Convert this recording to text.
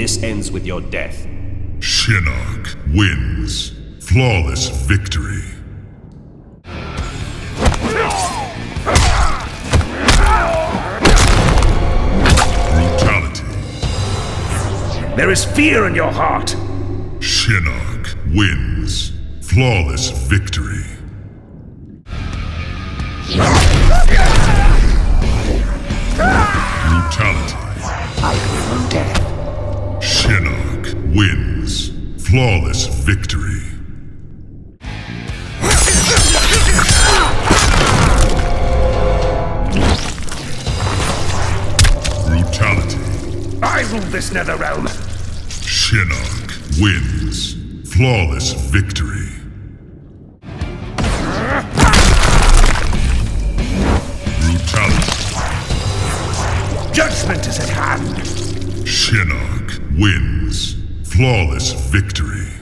this ends with your death. Shinnok wins. Flawless victory. Brutality. There is fear in your heart. Shinnok wins. Flawless victory. Wins. Flawless victory. Brutality. I rule this nether realm. Shinnok wins. Flawless victory. Brutality. Judgment is at hand. Shinnok wins. Flawless victory.